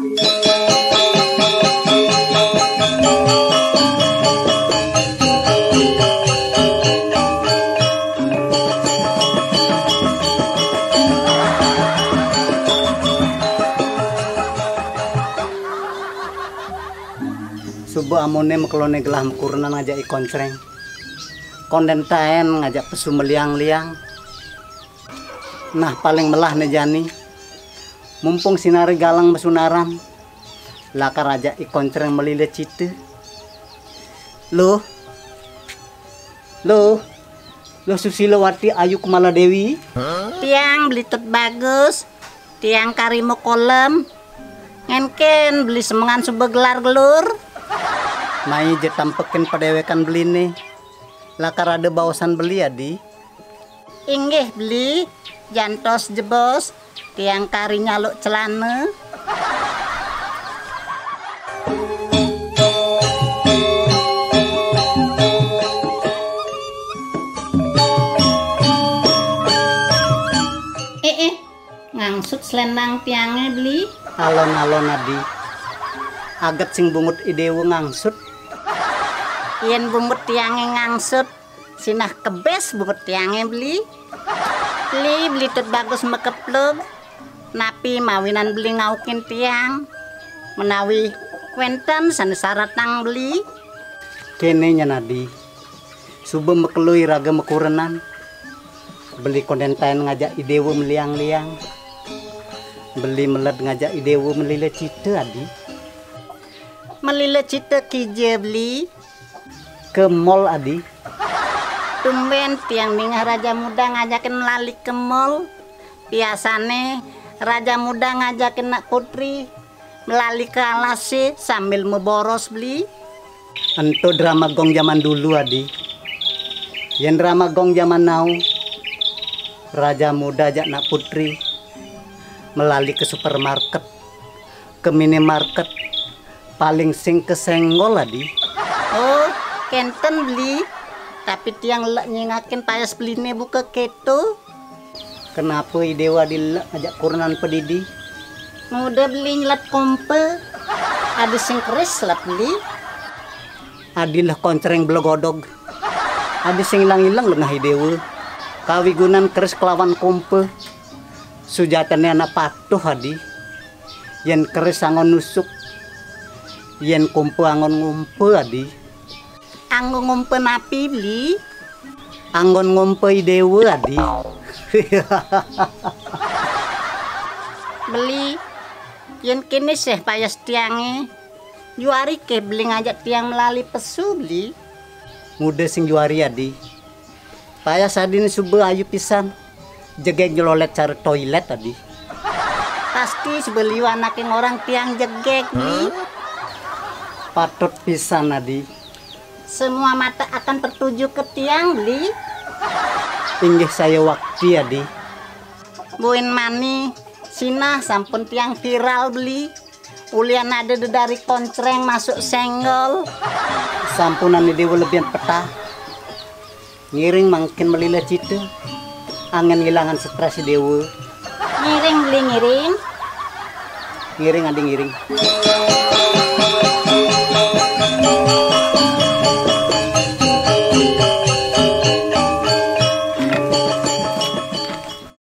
Subuh amone mekelone gelah mekurenan ngajak ikon cereng. Konden taen ngajak pesu meliang-liang. Nah paling melah nejani. Mumpung sinari galang mesunaram. Laka raja ikon cereng melile cite. Loh. Loh. Loh Susilowati Ayu Kumala Dewi. Tiang beli tut bagus. Tiang karimo kolem. Ngenken beli semengan gelar gelur. Mai je tampekin padewekan beli nih. Lakar ada bawasan beli adi. Inggih beli jantos jebos tiang kari nyaluk celana. Eh eh ngangsut selendang tiangnya beli. Alon-alon adi. Agat sing bungut idewu ngangsut. Yen bungut tiangnya ngangsut sinah kebes bungut tiangnya beli. Beli beli tut bagus mekeplug. Napi mawinan beli ngaukin tiang. Menawi wenten sanesara tang beli. Kene nadi. Subuh mekelui raga mekurenan. Beli kondentain ngajak idewu meliang-liang. Beli meled ngajak idewu melile cite adi. Melile cita kije beli. Ke mall adi. Tumben tiang ningah raja muda ngajakin melalik ke mall. Biasane raja muda ngajakin nak putri melali ke alasi sambil meboros beli. Ento drama gong zaman dulu adi. Yen drama gong zaman now. Raja muda ajak nak putri melali ke supermarket, ke minimarket, paling sing kesenggol adi. Oh, kenten beli. Tapi tiang lek nyingakin payas beline buka keto. Kenapa idewa dilek ajak kurenan pedidi? Muda beli nyelat kompe. Ada sing keris lah beli. Adilah koncereng blogodog. Ada sing hilang-hilang lengah idewa. Kawigunan keris kelawan kompe. Sujatane anak patuh adi. Yen keris angon nusuk. Yen kompe angon ngumpe adi. Anggo ngumpe napi beli. Anggon ngumpe idewa adi. Beli. Yen kini seh payas tiange. Juari ke beli ngajak tiang melali pesu beli. Muda sing juari adi. Payas adi ni subuh ayu pisan. Jegek nyelolet cari toilet tadi. Pasti sebeli anakin orang tiang jegek beli. Patut pisan adi. Semua mata akan tertuju ke tiang beli. Inggih saya waktu adi. Buin mani. Sina sampun tiang viral beli. Ulian ada dari koncreng masuk senggol. Sampunan ini dewa lebihan peta. Ngiring makin melila cita. Angin ngilangan stres dewa. Ngiring beli ngiring. Ngiring adi ngiring.